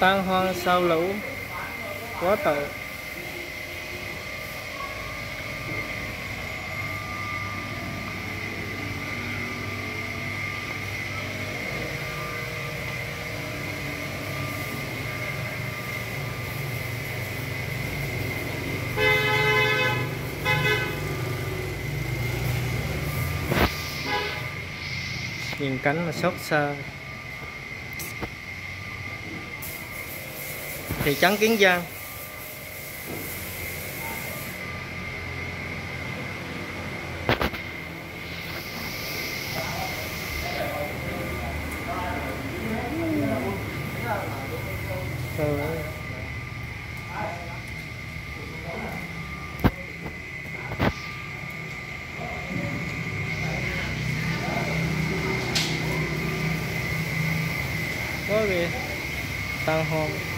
tan hoang sau lũ quá tội. Nhìn cánh mà xót xa. Thị trấn Kiến Giang có ơi. quá ghê tan hoang